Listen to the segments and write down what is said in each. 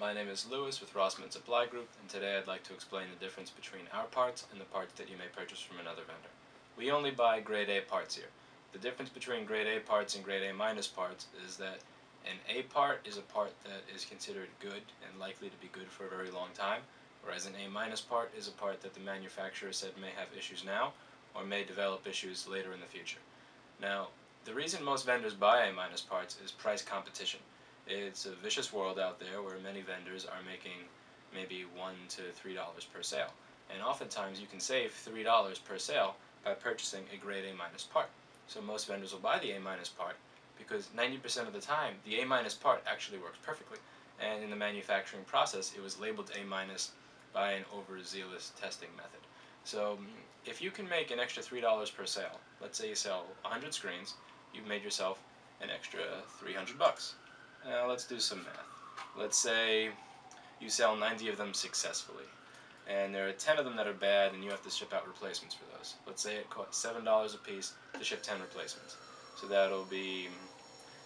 my name is Louis with Rossmann Supply Group, and today I'd like to explain the difference between our parts and the parts that you may purchase from another vendor. We only buy grade A parts here. The difference between grade A parts and grade A minus parts is that an A part is a part that is considered good and likely to be good for a very long time, whereas an A minus part is a part that the manufacturer said may have issues now or may develop issues later in the future. Now, the reason most vendors buy A minus parts is price competition. It's a vicious world out there where many vendors are making maybe one to three dollars per sale. And oftentimes you can save three dollars per sale by purchasing a grade A minus part. So most vendors will buy the A minus part because 90% of the time the A minus part actually works perfectly. And in the manufacturing process it was labeled A minus by an overzealous testing method. So mm, if you can make an extra $3 per sale, let's say you sell 100 screens, you've made yourself an extra 300 bucks. Now let's do some math. Let's say you sell 90 of them successfully and there are 10 of them that are bad and you have to ship out replacements for those. Let's say it costs $7 a piece to ship 10 replacements. So that'll be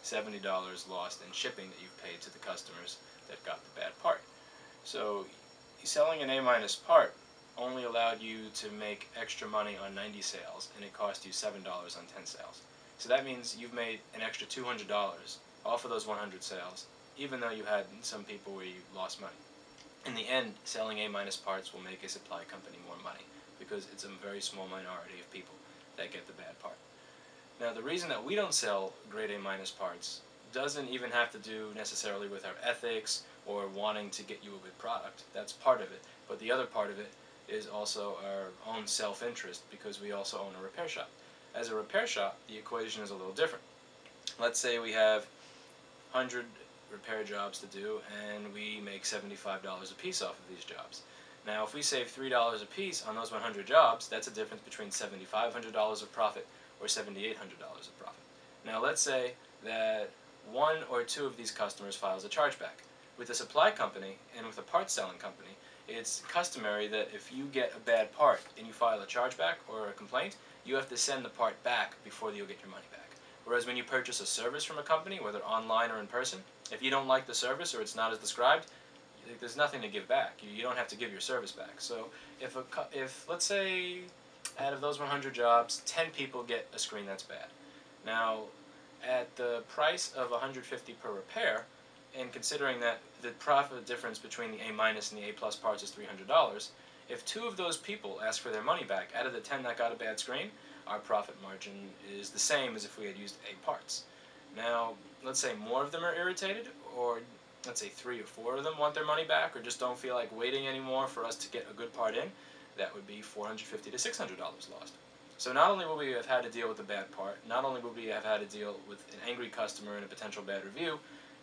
$70 lost in shipping that you've paid to the customers that got the bad part. So selling an A-minus part only allowed you to make extra money on 90 sales and it cost you $7 on 10 sales. So that means you've made an extra $200 off of those 100 sales even though you had some people where you lost money in the end, selling A minus parts will make a supply company more money because it's a very small minority of people that get the bad part. Now, the reason that we don't sell grade A minus parts doesn't even have to do necessarily with our ethics or wanting to get you a good product. That's part of it. But the other part of it is also our own self-interest because we also own a repair shop. As a repair shop, the equation is a little different. Let's say we have 100 repair jobs to do, and we make $75 a piece off of these jobs. Now, if we save $3 a piece on those 100 jobs, that's a difference between $7,500 of profit or $7,800 of profit. Now, let's say that one or two of these customers files a chargeback. With a supply company and with a parts selling company, it's customary that if you get a bad part and you file a chargeback or a complaint, you have to send the part back before you'll get your money back. Whereas when you purchase a service from a company, whether online or in person, if you don't like the service or it's not as described, there's nothing to give back. You, don't have to give your service back. So if, a, if let's say out of those 100 jobs, 10 people get a screen that's bad. Now, at the price of 150 per repair, and considering that the profit difference between the A minus and the A plus parts is $300, if two of those people ask for their money back out of the 10 that got a bad screen, our profit margin is the same as if we had used A parts. Now, let's say more of them are irritated, or let's say three or four of them want their money back, or just don't feel like waiting anymore for us to get a good part in, that would be $450 to $600 lost. So not only will we have had to deal with a bad part, not only will we have had to deal with an angry customer and a potential bad review,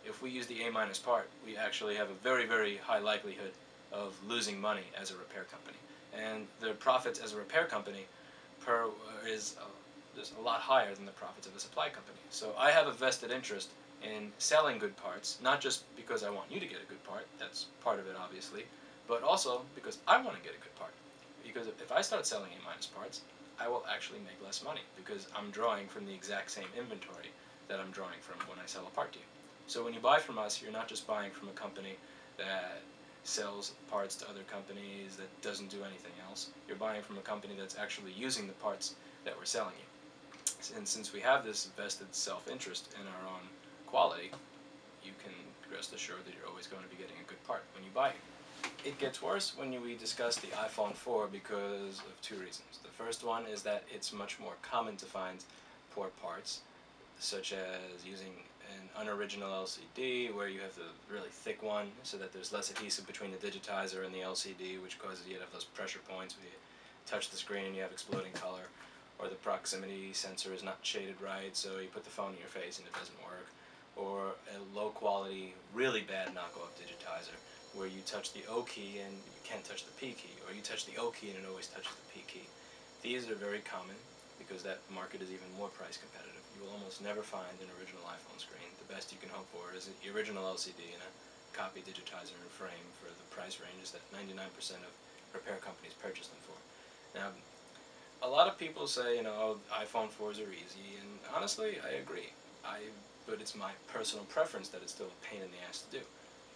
if we use the A minus part, we actually have a very, very high likelihood of losing money as a repair company. And the profits as a repair company per is uh, is a lot higher than the profits of a supply company. So I have a vested interest in selling good parts, not just because I want you to get a good part, that's part of it obviously, but also because I want to get a good part. Because if I start selling A minus parts, I will actually make less money because I'm drawing from the exact same inventory that I'm drawing from when I sell a part to you. So when you buy from us, you're not just buying from a company that sells parts to other companies that doesn't do anything else. You're buying from a company that's actually using the parts that we're selling you. And since we have this vested self-interest in our own quality, you can rest assured that you're always going to be getting a good part when you buy it. It gets worse when we discuss the iPhone 4 because of two reasons. The first one is that it's much more common to find poor parts, such as using an unoriginal LCD where you have the really thick one so that there's less adhesive between the digitizer and the LCD which causes you to have those pressure points where you touch the screen and you have exploding color or the proximity sensor is not shaded right, so you put the phone in your face and it doesn't work, or a low quality, really bad knockoff digitizer where you touch the O key and you can't touch the P key, or you touch the O key and it always touches the P key. These are very common because that market is even more price competitive. You will almost never find an original iPhone screen. The best you can hope for is the original LCD and a copy digitizer and frame for the price ranges that 99% of repair companies purchase them for. Now, a lot of people say, you know, oh, iPhone 4s are easy, and honestly, I agree. I, but it's my personal preference that it's still a pain in the ass to do.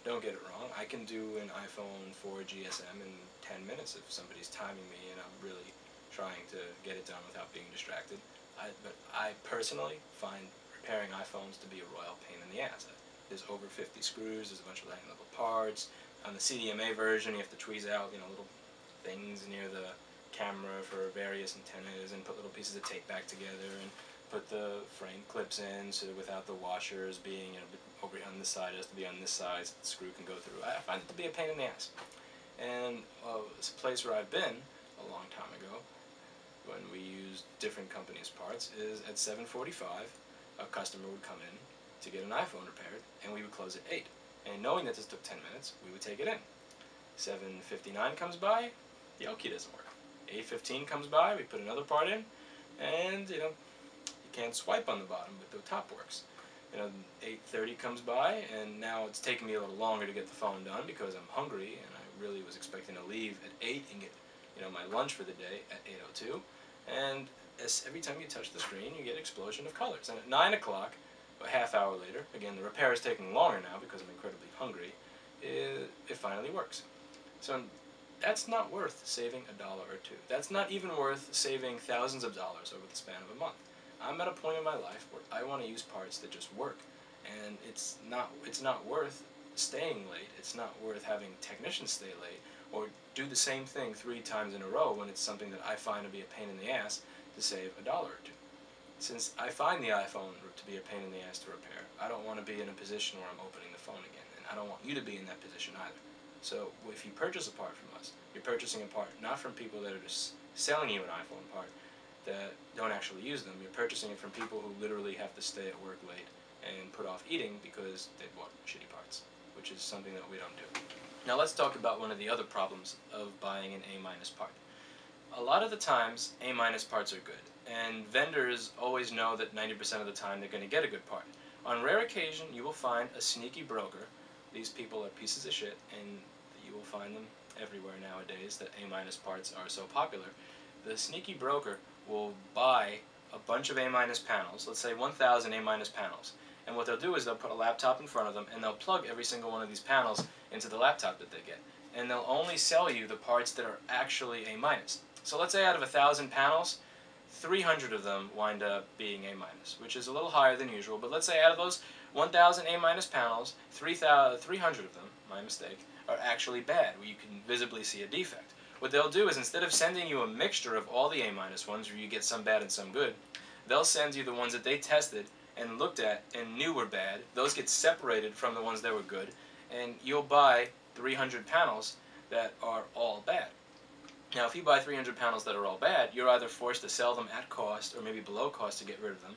Don't get it wrong. I can do an iPhone 4 GSM in 10 minutes if somebody's timing me and I'm really trying to get it done without being distracted. I, but I personally find repairing iPhones to be a royal pain in the ass. There's over 50 screws, there's a bunch of level parts. On the CDMA version, you have to tweeze out, you know, little things near the camera for various antennas and put little pieces of tape back together and put the frame clips in so without the washers being you know, over on this side, it has to be on this side so the screw can go through. I find it to be a pain in the ass. And well, it's a place where I've been a long time ago when we used different companies' parts is at 7.45 a customer would come in to get an iPhone repaired and we would close at 8. And knowing that this took 10 minutes, we would take it in. 7.59 comes by, the L-key doesn't work. 8.15 comes by, we put another part in, and you know, you can't swipe on the bottom, but the top works. You know, 8.30 comes by, and now it's taking me a little longer to get the phone done because I'm hungry, and I really was expecting to leave at 8 and get, you know, my lunch for the day at 8.02. And every time you touch the screen, you get explosion of colors. And at 9 o'clock, a half hour later, again, the repair is taking longer now because I'm incredibly hungry, it, it finally works. So that's not worth saving a dollar or two. That's not even worth saving thousands of dollars over the span of a month. I'm at a point in my life where I want to use parts that just work, and it's not it's not worth staying late. It's not worth having technicians stay late or do the same thing three times in a row when it's something that I find to be a pain in the ass to save a dollar or two. Since I find the iPhone to be a pain in the ass to repair, I don't want to be in a position where I'm opening the phone again, and I don't want you to be in that position either. So if you purchase a part from us, you're purchasing a part not from people that are just selling you an iPhone part that don't actually use them. You're purchasing it from people who literally have to stay at work late and put off eating because they bought shitty parts, which is something that we don't do. Now let's talk about one of the other problems of buying an A-minus part. A lot of the times, A-minus parts are good, and vendors always know that 90% of the time they're going to get a good part. On rare occasion, you will find a sneaky broker. These people are pieces of shit, and you will find them everywhere nowadays that A-minus parts are so popular. The sneaky broker will buy a bunch of A-minus panels, let's say 1,000 A-minus panels, and what they'll do is they'll put a laptop in front of them and they'll plug every single one of these panels into the laptop that they get. And they'll only sell you the parts that are actually A-minus. So let's say out of a 1,000 panels, 300 of them wind up being A minus, which is a little higher than usual. But let's say out of those 1,000 A minus panels, 300 of them, my mistake, are actually bad, where you can visibly see a defect. What they'll do is instead of sending you a mixture of all the A minus ones, where you get some bad and some good, they'll send you the ones that they tested and looked at and knew were bad. Those get separated from the ones that were good, and you'll buy 300 panels that are all bad. Now, if you buy 300 panels that are all bad, you're either forced to sell them at cost or maybe below cost to get rid of them,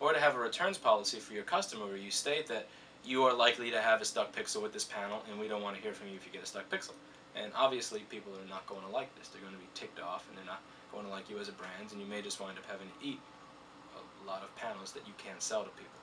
or to have a returns policy for your customer where you state that you are likely to have a stuck pixel with this panel and we don't want to hear from you if you get a stuck pixel. And obviously, people are not going to like this. They're going to be ticked off and they're not going to like you as a brand, and you may just wind up having to eat lot of panels that you can't sell to people.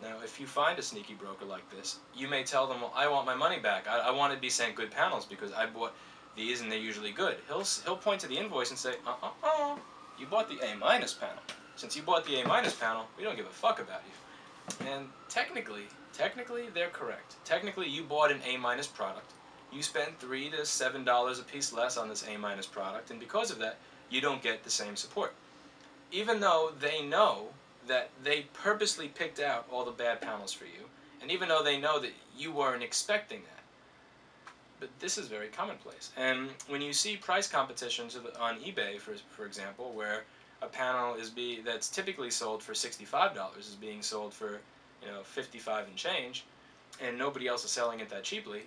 Now, if you find a sneaky broker like this, you may tell them, well, I want my money back. I, I want to be sent good panels because I bought these and they're usually good. He'll, he'll point to the invoice and say, uh-uh-uh, you bought the A-minus panel. Since you bought the A-minus panel, we don't give a fuck about you. And technically, technically they're correct. Technically you bought an A-minus product. You spend 3 to $7 a piece less on this A-minus product, and because of that, you don't get the same support. Even though they know that they purposely picked out all the bad panels for you, and even though they know that you weren't expecting that, but this is very commonplace. And when you see price competitions on eBay, for, for example, where a panel is be that's typically sold for $65 is being sold for you know 55 and change, and nobody else is selling it that cheaply,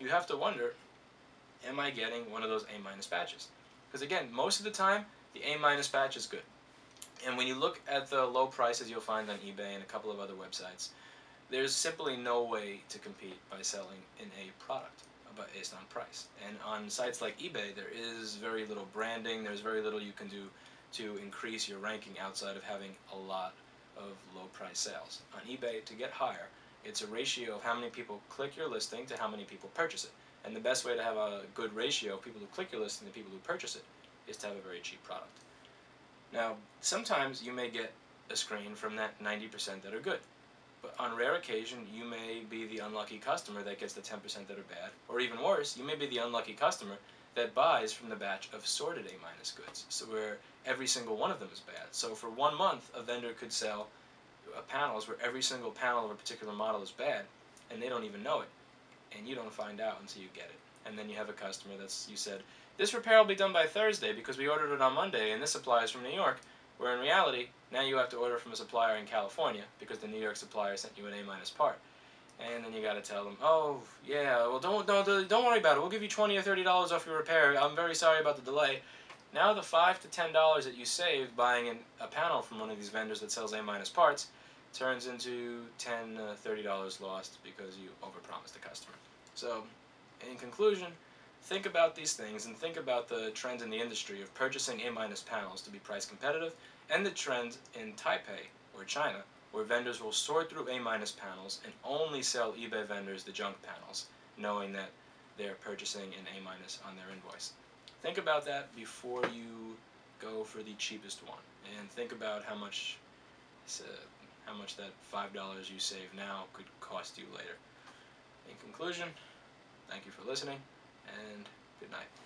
you have to wonder, am I getting one of those A minus batches? Because again, most of the time, the A minus batch is good. And when you look at the low prices you'll find on eBay and a couple of other websites, there's simply no way to compete by selling in A product based on price. And on sites like eBay, there is very little branding, there's very little you can do to increase your ranking outside of having a lot of low price sales. On eBay, to get higher, it's a ratio of how many people click your listing to how many people purchase it. And the best way to have a good ratio of people who click your listing to people who purchase it is to have a very cheap product. Now, sometimes you may get a screen from that 90% that are good. But on rare occasion, you may be the unlucky customer that gets the 10% that are bad, or even worse, you may be the unlucky customer that buys from the batch of sorted A minus goods, so where every single one of them is bad. So for one month, a vendor could sell uh, panels where every single panel of a particular model is bad, and they don't even know it, and you don't find out until you get it. And then you have a customer that's you said this repair will be done by Thursday because we ordered it on Monday, and this supplier is from New York. Where in reality, now you have to order from a supplier in California because the New York supplier sent you an A minus part. And then you got to tell them, oh yeah, well don't don't don't worry about it. We'll give you twenty or thirty dollars off your repair. I'm very sorry about the delay. Now the five to ten dollars that you saved buying an, a panel from one of these vendors that sells A minus parts turns into ten, uh, thirty dollars lost because you overpromised the customer. So, in conclusion, think about these things and think about the trends in the industry of purchasing A minus panels to be price competitive, and the trend in Taipei or China where vendors will sort through A minus panels and only sell eBay vendors the junk panels, knowing that they're purchasing an A minus on their invoice. Think about that before you go for the cheapest one, and think about how much uh, how much that five dollars you save now could cost you later. In conclusion, thank you for listening, and good night.